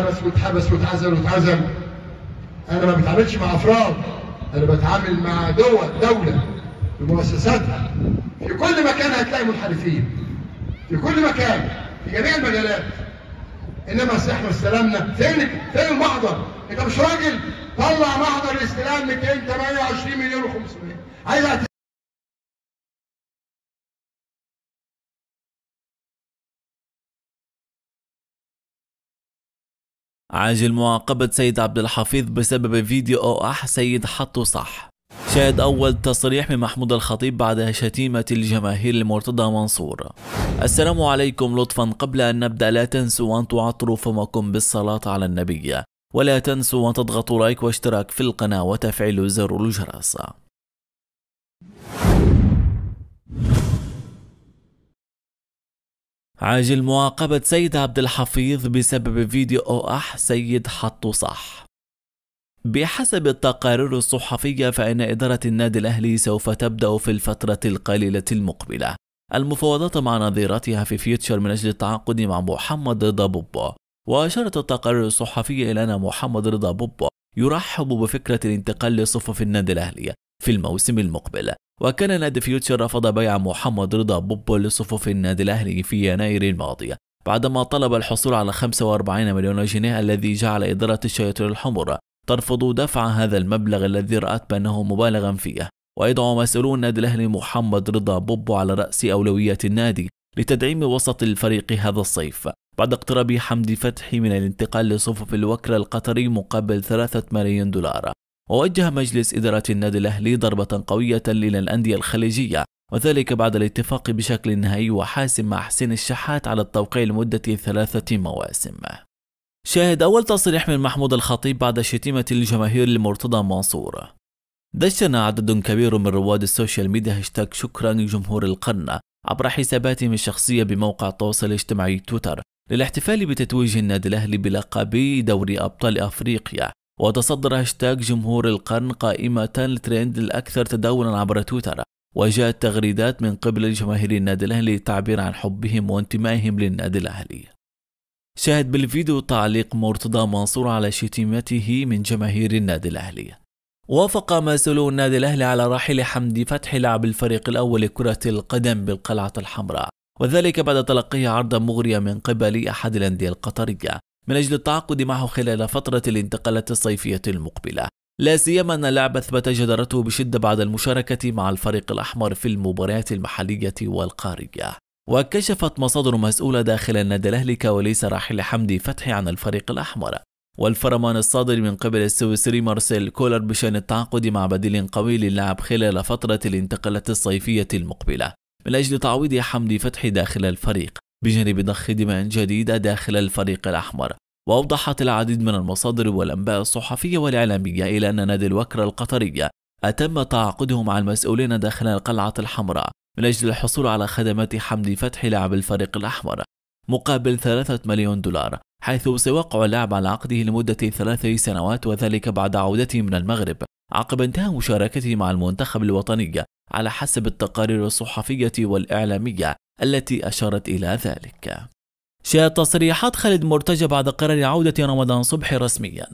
اتحبس واتحبس واتعزل واتعزل أنا ما بتعاملش مع أفراد أنا بتعامل مع دول دولة بمؤسساتها. في كل مكان هتلاقي منحرفين. في كل مكان في جميع المجالات. إنما إحنا استلمنا فين فين المحضر؟ أنت مش راجل. طلع محضر الاستلام 228 مليون و500 عايز عاجل معاقبة سيد عبد الحفيظ بسبب فيديو أو أح سيد حطه صح. شاهد أول تصريح من محمود الخطيب بعد شتيمة الجماهير لمرتضى منصور. السلام عليكم لطفا. قبل أن نبدأ لا تنسوا أن تعطروا فمكم بالصلاة على النبي. ولا تنسوا أن تضغطوا لايك واشتراك في القناة وتفعيلوا زر الجرس. عاجل معاقبة سيد عبد الحفيظ بسبب فيديو أح سيد حطه صح. بحسب التقارير الصحفية فإن إدارة النادي الأهلي سوف تبدأ في الفترة القليلة المقبلة. المفاوضات مع نظيرتها في فيوتشر من أجل التعاقد مع محمد رضا بوبا وأشارت التقارير الصحفية إلى أن محمد رضا بوبا يرحب بفكرة الانتقال لصفوف النادي الأهلي في الموسم المقبل. وكان نادي فيوتشر رفض بيع محمد رضا بوبو لصفوف النادي الأهلي في يناير الماضي بعدما طلب الحصول على 45 مليون جنيه الذي جعل إدارة الشياطين الحمر ترفض دفع هذا المبلغ الذي رأت بأنه مبالغا فيه. ويدعو مسؤولون النادي الأهلي محمد رضا بوبو على رأس أولويات النادي لتدعيم وسط الفريق هذا الصيف بعد اقتراب حمدي فتحي من الانتقال لصفوف الوكر القطري مقابل ثلاثة ملايين دولار. ووجه مجلس إدارة النادي الأهلي ضربة قوية إلى الأندية الخليجية وذلك بعد الاتفاق بشكل نهائي وحاسم مع حسين الشحات على التوقيع لمدة ثلاثة مواسم. شاهد أول تصريح من محمود الخطيب بعد شتيمة الجماهير لمرتضى منصور. دشن عدد كبير من رواد السوشيال ميديا هاشتاج شكرا لجمهور القرن عبر حساباتهم الشخصية بموقع التواصل الاجتماعي تويتر للاحتفال بتتويج النادي الأهلي بلقب دوري أبطال أفريقيا. وتصدر هاشتاج جمهور القرن قائمة الترند الأكثر تداولا عبر تويتر وجاءت تغريدات من قبل جماهير النادي الأهلي للتعبير عن حبهم وانتمائهم للنادي الأهلي. شاهد بالفيديو تعليق مرتضى منصور على شتيمته من جماهير النادي الأهلي. وافق مسؤولو النادي الأهلي على رحيل حمدي فتحي لاعب الفريق الأول لكرة القدم بالقلعة الحمراء وذلك بعد تلقيه عرضا مغريا من قبل أحد الأندية القطرية. من أجل التعاقد معه خلال فترة الانتقالات الصيفية المقبلة. لا سيما أن اللاعب أثبت جدارته بشدة بعد المشاركة مع الفريق الأحمر في المباريات المحلية والقارية. وكشفت مصادر مسؤولة داخل النادي الأهلي كواليس راحل حمدي فتحي عن الفريق الأحمر. والفرمان الصادر من قبل السويسري مارسيل كولر بشأن التعاقد مع بديل قوي للاعب خلال فترة الانتقالات الصيفية المقبلة. من أجل تعويض حمدي فتحي داخل الفريق. بجانب ضخ دماء جديدة داخل الفريق الأحمر وأوضحت العديد من المصادر والأنباء الصحفية والإعلامية إلى أن نادي الوكرة القطرية أتم تعاقده مع المسؤولين داخل القلعة الحمراء من أجل الحصول على خدمات حمدي فتحي لاعب الفريق الأحمر مقابل ثلاثة مليون دولار حيث سيوقع اللاعب على عقده لمدة ثلاث سنوات وذلك بعد عودته من المغرب. عقب انتهاء مشاركته مع المنتخب الوطني على حسب التقارير الصحفية والإعلامية التي أشارت إلى ذلك. شاهد تصريحات خالد مرتجى بعد قرار عودة رمضان صبحي رسميا.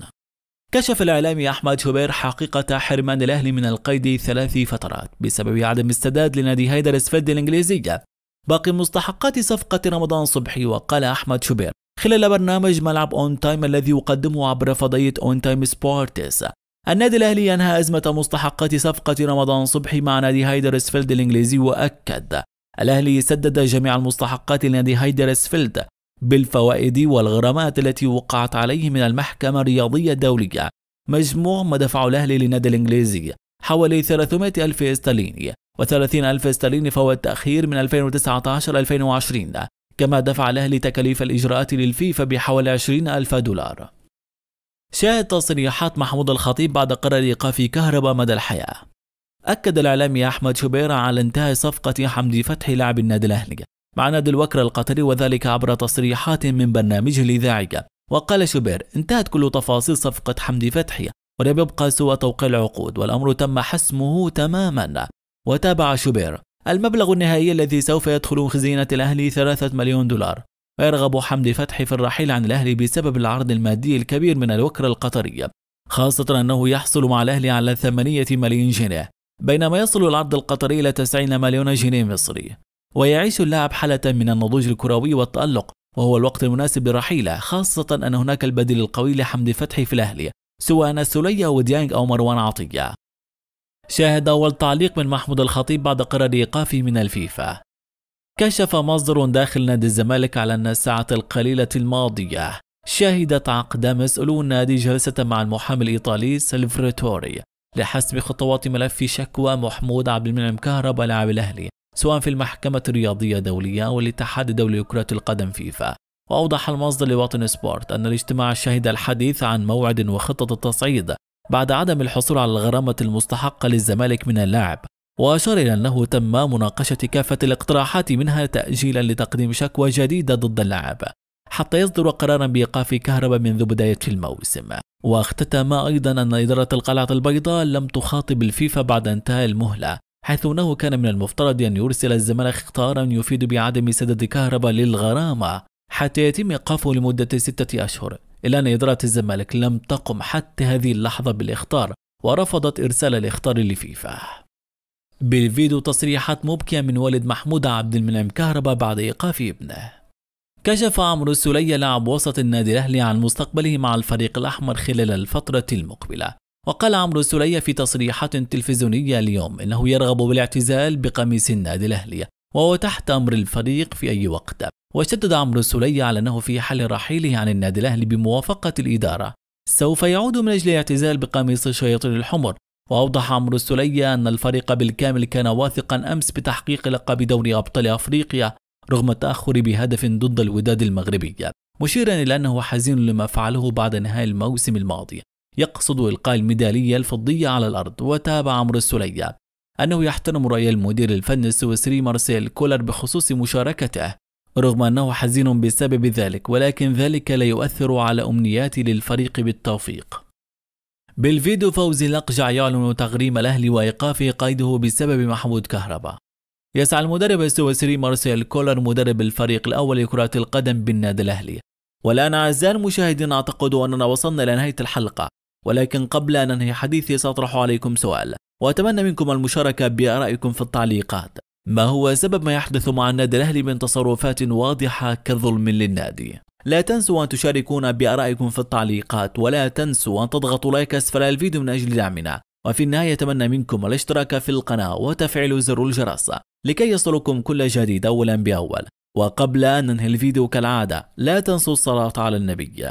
كشف الإعلامي أحمد شوبير حقيقة حرمان الأهلي من القيد ثلاث فترات بسبب عدم السداد لنادي هيدرسفيلد الإنجليزية باقي مستحقات صفقة رمضان صبحي وقال أحمد شوبير خلال برنامج ملعب اون تايم الذي يقدمه عبر فضائية اون تايم سبورتس النادي الأهلي ينهى أزمة مستحقات صفقة رمضان صبحي مع نادي هايدرسفيلد الإنجليزي وأكد. الأهلي سدد جميع المستحقات لنادي هايدرسفيلد بالفوائد والغرامات التي وقعت عليه من المحكمة الرياضية الدولية. مجموع ما دفعه الأهلي للنادي الإنجليزي حوالي 300 ألف استرليني و30 ألف استرليني فوائد تأخير من 2019-2020 كما دفع الأهلي تكاليف الإجراءات للفيفا بحوالي 20 ألف دولار. شاهد تصريحات محمود الخطيب بعد قرار إيقاف كهرباء مدى الحياة. أكد الإعلامي أحمد شبير على انتهاء صفقة حمدي فتحي لاعب النادي الأهلي مع نادي الوكر القطري وذلك عبر تصريحات من برنامجه الإذاعي وقال شوبير انتهت كل تفاصيل صفقة حمدي فتحي ولم يبقى سوى توقيع العقود والأمر تم حسمه تماما. وتابع شوبير المبلغ النهائي الذي سوف يدخل خزينة الأهلي ثلاثة مليون دولار. ويرغب حمدي فتحي في الرحيل عن الأهلي بسبب العرض المادي الكبير من الوكرة القطرية خاصة أنه يحصل مع الأهلي على ثمانية ملايين جنيه بينما يصل العرض القطري إلى 90 مليون جنيه مصري. ويعيش اللاعب حالة من النضوج الكروي والتألق وهو الوقت المناسب لرحيله خاصة أن هناك البديل القوي لحمدي فتحي في الأهلي سواء السولية أو ديانج أو مروان عطية. شاهد أول تعليق من محمود الخطيب بعد قرار إيقافه من الفيفا. كشف مصدر داخل نادي الزمالك على أن الساعات القليلة الماضية شهدت عقد مسؤولو النادي جلسة مع المحامي الإيطالي سلفريتوري لحسم خطوات ملف شكوى محمود عبد المنعم كهربا لاعب الأهلي سواء في المحكمة الرياضية الدولية أو الاتحاد الدولي لكرة القدم فيفا. وأوضح المصدر لوطن سبورت أن الاجتماع شهد الحديث عن موعد وخطة التصعيد بعد عدم الحصول على الغرامة المستحقة للزمالك من اللاعب. وأشار إلى أنه تم مناقشة كافة الاقتراحات منها تأجيلا لتقديم شكوى جديدة ضد اللاعب حتى يصدر قرارا بإيقاف كهرباء منذ بداية الموسم. واختتم أيضا أن إدارة القلعة البيضاء لم تخاطب الفيفا بعد انتهاء المهلة حيث أنه كان من المفترض أن يرسل الزمالك اختارا يفيد بعدم سدد كهرباء للغرامة حتى يتم إيقافه لمدة ستة أشهر. إلا أن إدارة الزمالك لم تقم حتى هذه اللحظة بالإخطار ورفضت إرسال الإخطار لفيفا. بالفيديو تصريحات مبكية من والد محمود عبد المنعم كهرباء بعد إيقاف ابنه. كشف عمرو السلية لاعب وسط النادي الأهلي عن مستقبله مع الفريق الأحمر خلال الفترة المقبلة. وقال عمرو السلية في تصريحات تلفزيونية اليوم إنه يرغب بالاعتزال بقميص النادي الأهلي وهو تحت أمر الفريق في أي وقت. وشدد عمرو السلية على أنه في حال رحيله عن النادي الأهلي بموافقة الإدارة. سوف يعود من أجل الاعتزال بقميص الشياطين الحمر وأوضح عمرو السلية أن الفريق بالكامل كان واثقا أمس بتحقيق لقب دوري أبطال أفريقيا رغم التأخر بهدف ضد الوداد المغربي. مشيرا إلى أنه حزين لما فعله بعد نهاية الموسم الماضي. يقصد إلقاء الميدالية الفضية على الأرض وتابع عمرو السلية أنه يحترم رأي المدير الفني السويسري مارسيل كولر بخصوص مشاركته رغم أنه حزين بسبب ذلك ولكن ذلك لا يؤثر على أمنياتي للفريق بالتوفيق. بالفيديو فوزي الأقجع يعلن تغريم الأهلي وإيقافه قيده بسبب محمود كهرباء يسعى المدرب السويسري مارسيل كولر مدرب الفريق الأول لكرة القدم بالنادي الأهلي. والآن أعزائي المشاهدين أعتقد أننا وصلنا إلى نهاية الحلقة. ولكن قبل أن أنهي حديثي سأطرح عليكم سؤال. وأتمنى منكم المشاركة بآرائكم في التعليقات. ما هو سبب ما يحدث مع النادي الأهلي من تصرفات واضحة كظلم للنادي؟ لا تنسوا أن تشاركونا بآرائكم في التعليقات ولا تنسوا أن تضغطوا لايك أسفل الفيديو من أجل دعمنا. وفي النهاية أتمنى منكم الاشتراك في القناة وتفعيل زر الجرس لكي يصلكم كل جديد أولا بأول. وقبل أن ننهي الفيديو كالعادة لا تنسوا الصلاة على النبي.